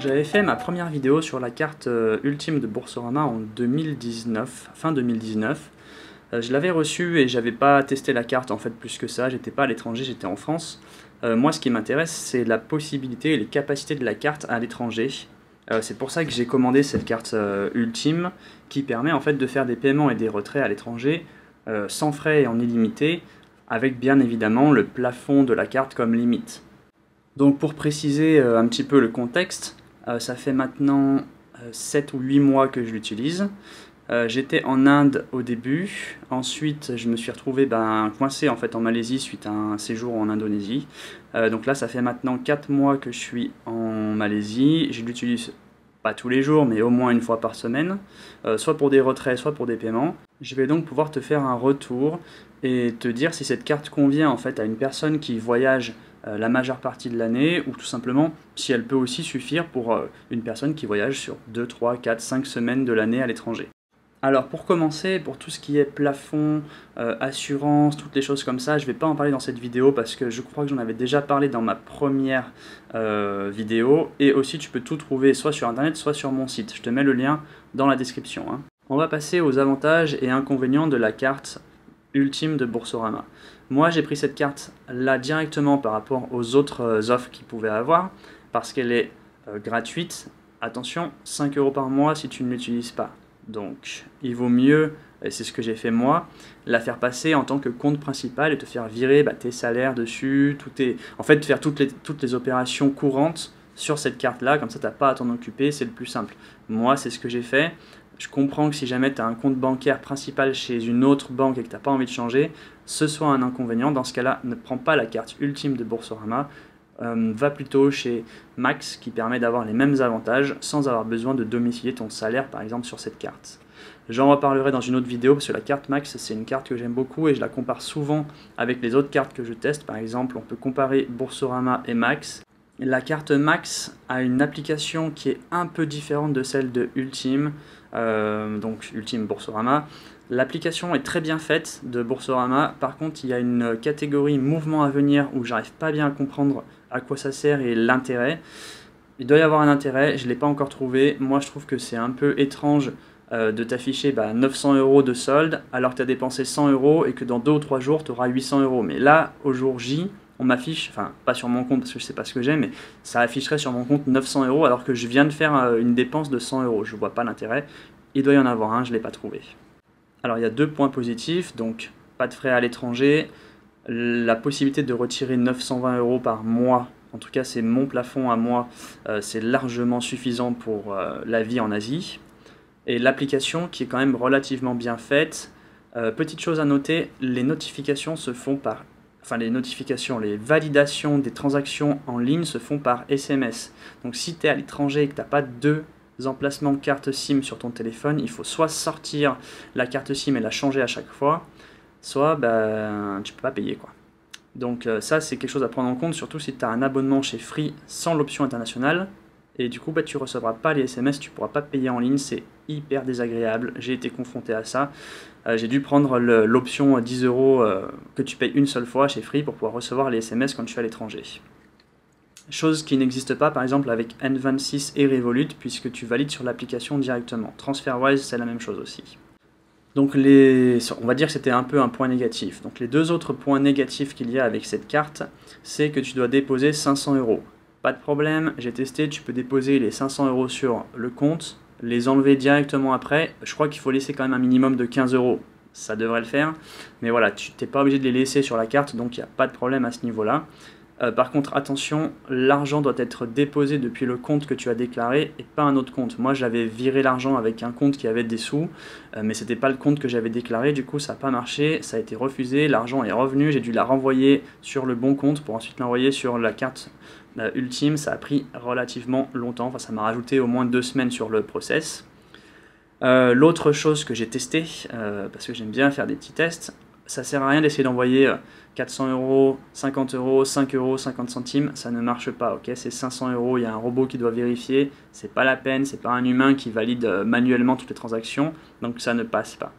J'avais fait ma première vidéo sur la carte euh, ultime de Boursorama en 2019, fin 2019. Euh, je l'avais reçue et j'avais pas testé la carte en fait plus que ça, j'étais pas à l'étranger, j'étais en France. Euh, moi ce qui m'intéresse c'est la possibilité et les capacités de la carte à l'étranger. c'est pour ça que j'ai commandé cette carte ultime qui permet en fait de faire des paiements et des retraits à l'étranger sans frais et en illimité avec bien évidemment le plafond de la carte comme limite. Donc pour préciser un petit peu le contexte, ça fait maintenant 7 euh, ou 8 mois que je l'utilise. J'étais en Inde au début, ensuite je me suis retrouvé ben, coincé en fait en Malaisie suite à un séjour en Indonésie. donc là ça fait maintenant 4 mois que je suis en Malaisie, je l'utilise pas tous les jours mais au moins une fois par semaine, soit pour des retraits, soit pour des paiements. Je vais donc pouvoir te faire un retour et te dire si cette carte convient en fait à une personne qui voyage euh, la majeure partie de l'année, ou tout simplement si elle peut aussi suffire pour euh, une personne qui voyage sur 2, 3, 4, 5 semaines de l'année à l'étranger. Alors pour commencer, pour tout ce qui est plafond, euh, assurance, toutes les choses comme ça, je ne vais pas en parler dans cette vidéo parce que je crois que j'en avais déjà parlé dans ma première vidéo. Et aussi tu peux tout trouver soit sur internet, soit sur mon site. Je te mets le lien dans la description. Hein. On va passer aux avantages et inconvénients de la carte ultime de Boursorama. Moi, j'ai pris cette carte là directement par rapport aux autres euh, offres qu'il pouvait avoir parce qu'elle est euh, gratuite. Attention, 5 euros par mois si tu ne l'utilises pas. Donc, il vaut mieux, et c'est ce que j'ai fait moi, la faire passer en tant que compte principal et te faire virer bah, tes salaires dessus, tout en fait, faire toutes les, toutes les opérations courantes sur cette carte-là, comme ça, tu n'as pas à t'en occuper, c'est le plus simple. Moi, c'est ce que j'ai fait. Je comprends que si jamais tu as un compte bancaire principal chez une autre banque et que tu n'as pas envie de changer, ce soit un inconvénient. Dans ce cas-là, ne prends pas la carte ultime de Boursorama. Euh, va plutôt chez Max qui permet d'avoir les mêmes avantages sans avoir besoin de domicilier ton salaire par exemple sur cette carte. J'en reparlerai dans une autre vidéo parce que la carte Max c'est une carte que j'aime beaucoup et je la compare souvent avec les autres cartes que je teste. Par exemple, on peut comparer Boursorama et Max la carte Max a une application qui est un peu différente de celle de Ultime, euh, donc Ultime Boursorama. L'application est très bien faite de Boursorama, par contre il y a une catégorie mouvement à venir où j'arrive pas bien à comprendre à quoi ça sert et l'intérêt. Il doit y avoir un intérêt, je ne l'ai pas encore trouvé. Moi je trouve que c'est un peu étrange euh, de t'afficher 900 bah, euros de solde alors que tu as dépensé 100 euros et que dans 2 ou 3 jours tu auras 800 euros. Mais là, au jour J, on m'affiche, enfin pas sur mon compte parce que je sais pas ce que j'ai, mais ça afficherait sur mon compte 900 euros alors que je viens de faire euh, une dépense de 100 euros. Je vois pas l'intérêt. Il doit y en avoir un, je l'ai pas trouvé. Alors il y a deux points positifs, donc pas de frais à l'étranger, la possibilité de retirer 920 euros par mois. En tout cas, c'est mon plafond à moi, euh, c'est largement suffisant pour euh, la vie en Asie. Et l'application qui est quand même relativement bien faite. petite chose à noter, les notifications se font par enfin les notifications, les validations des transactions en ligne se font par SMS. Donc si tu es à l'étranger et que tu n'as pas deux emplacements de carte SIM sur ton téléphone, il faut soit sortir la carte SIM et la changer à chaque fois, soit ben, tu peux pas payer. quoi. Donc euh, ça c'est quelque chose à prendre en compte, surtout si tu as un abonnement chez Free sans l'option internationale, et du coup bah, tu recevras pas les SMS, tu pourras pas payer en ligne, c'est hyper désagréable, j'ai été confronté à ça. Euh, j'ai dû prendre l'option 10 euros euh, que tu payes une seule fois chez Free pour pouvoir recevoir les SMS quand tu es à l'étranger. Chose qui n'existe pas par exemple avec N26 et Revolut puisque tu valides sur l'application directement. TransferWise c'est la même chose aussi. Donc les, on va dire que c'était un peu un point négatif. Donc les deux autres points négatifs qu'il y a avec cette carte, c'est que tu dois déposer 500 euros. Pas de problème, j'ai testé, tu peux déposer les 500 euros sur le compte, les enlever directement après. Je crois qu'il faut laisser quand même un minimum de 15 euros. Ça devrait le faire. Mais voilà, tu n'es pas obligé de les laisser sur la carte, donc il n'y a pas de problème à ce niveau-là. Euh, par contre, attention, l'argent doit être déposé depuis le compte que tu as déclaré et pas un autre compte. Moi, j'avais viré l'argent avec un compte qui avait des sous, euh, mais c'était pas le compte que j'avais déclaré. Du coup, ça n'a pas marché, ça a été refusé, l'argent est revenu. J'ai dû la renvoyer sur le bon compte pour ensuite l'envoyer sur la carte euh, ultime. Ça a pris relativement longtemps. Enfin, ça m'a rajouté au moins deux semaines sur le process. L'autre chose que j'ai testé, parce que j'aime bien faire des petits tests, ça sert à rien d'essayer d'envoyer 400 euros, 50 euros, 5 euros, 50 centimes, ça ne marche pas, ok? C'est 500 euros, il y a un robot qui doit vérifier, c'est pas la peine, c'est pas un humain qui valide euh, manuellement toutes les transactions, donc ça ne passe pas.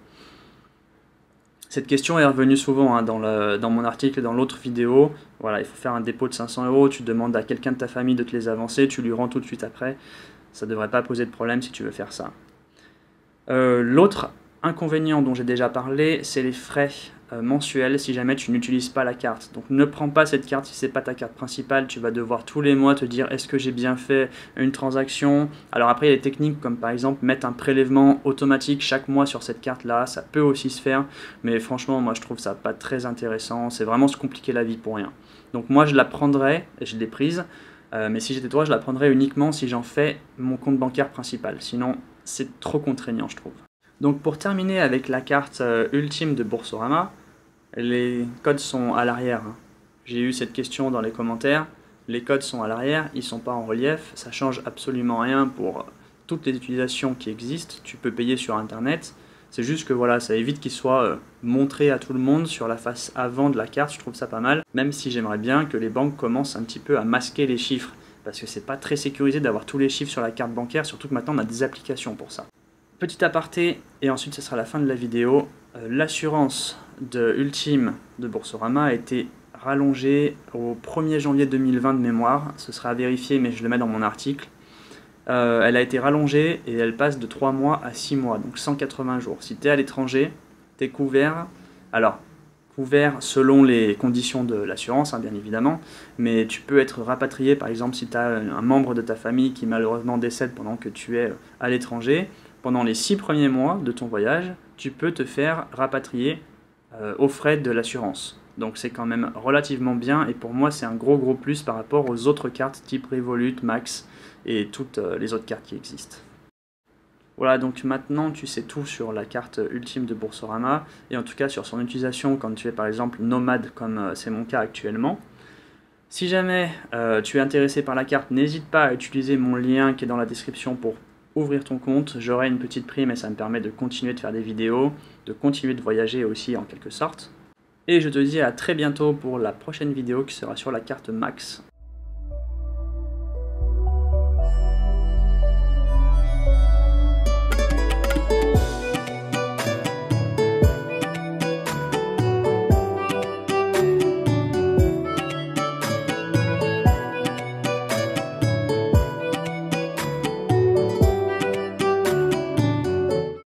Cette question est revenue souvent hein, dans, dans mon article et dans l'autre vidéo. Voilà, il faut faire un dépôt de 500 euros, tu demandes à quelqu'un de ta famille de te les avancer, tu lui rends tout de suite après. Ça ne devrait pas poser de problème si tu veux faire ça. Euh, l'autre inconvénient dont j'ai déjà parlé, c'est les frais euh, mensuels si jamais tu n'utilises pas la carte. Donc ne prends pas cette carte si c'est pas ta carte principale, tu vas devoir tous les mois te dire est-ce que j'ai bien fait une transaction? Alors après il y a des techniques comme par exemple mettre un prélèvement automatique chaque mois sur cette carte là, ça peut aussi se faire, mais franchement moi je trouve ça pas très intéressant, c'est vraiment se compliquer la vie pour rien. Donc moi je la prendrais, et je l'ai prise, euh, mais si j'étais toi je la prendrais uniquement si j'en fais mon compte bancaire principal, sinon c'est trop contraignant je trouve. Donc pour terminer avec la carte euh, ultime de Boursorama, les codes sont à l'arrière. Hein. J'ai eu cette question dans les commentaires. Les codes sont à l'arrière, ils ne sont pas en relief, ça change absolument rien pour toutes les utilisations qui existent. Tu peux payer sur internet. C'est juste que voilà, ça évite qu'ils soient euh, montrés à tout le monde sur la face avant de la carte, je trouve ça pas mal, même si j'aimerais bien que les banques commencent un petit peu à masquer les chiffres, parce que c'est pas très sécurisé d'avoir tous les chiffres sur la carte bancaire, surtout que maintenant on a des applications pour ça. Petit aparté, et ensuite ce sera la fin de la vidéo, euh, l'assurance de Ultime de Boursorama a été rallongée au 1er janvier 2020 de mémoire, ce sera à vérifier mais je le mets dans mon article. Euh, elle a été rallongée et elle passe de 3 mois à 6 mois, donc 180 jours. Si tu es à l'étranger, tu es couvert, alors couvert selon les conditions de l'assurance, hein, bien évidemment, mais tu peux être rapatrié, par exemple, si tu as un membre de ta famille qui malheureusement décède pendant que tu es à l'étranger, pendant les six premiers mois de ton voyage, tu peux te faire rapatrier euh, aux frais de l'assurance. Donc c'est quand même relativement bien et pour moi c'est un gros gros plus par rapport aux autres cartes type Revolut, Max et toutes euh, les autres cartes qui existent. Voilà, donc maintenant tu sais tout sur la carte ultime de Boursorama et en tout cas sur son utilisation quand tu es par exemple nomade comme euh, c'est mon cas actuellement. Si jamais tu es intéressé par la carte, n'hésite pas à utiliser mon lien qui est dans la description pour ouvrir ton compte, j'aurai une petite prime et ça me permet de continuer de faire des vidéos, de continuer de voyager aussi en quelque sorte. Et je te dis à très bientôt pour la prochaine vidéo qui sera sur la carte Max.